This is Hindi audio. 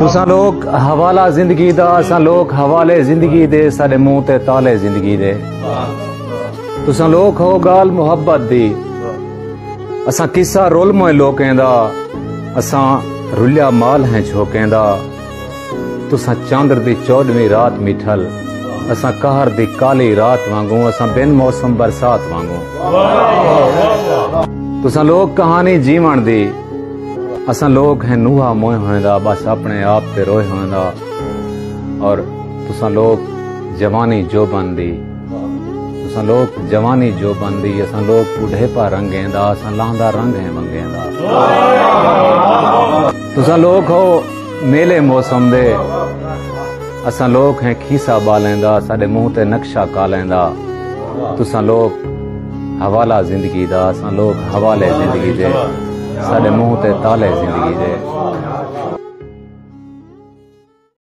तुसा लोग हवाला ज़िंदगी दा, असा लोग हवाले ज़िंदगी दे साडे मुँह ते ताले ज़िंदगी दे। तुसा लोग हो गाल मोहब्बत दी। असा किस्सा रोल मोए लोकें दा, असा रुलिया माल हैं झोकें दा। तुसा चांदर दी चौदहवीं रात मिठल, असा कहर दी काली रात वांगू, असा बिन मौसम बरसात वांगू। तुसा लोग कहानी जीवन दी असा लोग हैं नूहा मोए होंदा बस अपने आप ते रोए होंदा और तुसा लोग जवानी जो बंदी लोग जवानी जो बंदी असा लोग बुढ़ेपा रंगेंदा असा लांदा रंग है मंगेंदा तुसा लोग हो मेले मौसम दे असा लोग हैं खीसा बालेंदा साडे मुंह ते नक्शा कालेंदा तुसा लोग हवाला जिंदगी दा असा लोग हवाले जिंदगी दे साडे मूँह ताले ज़िंदगी दे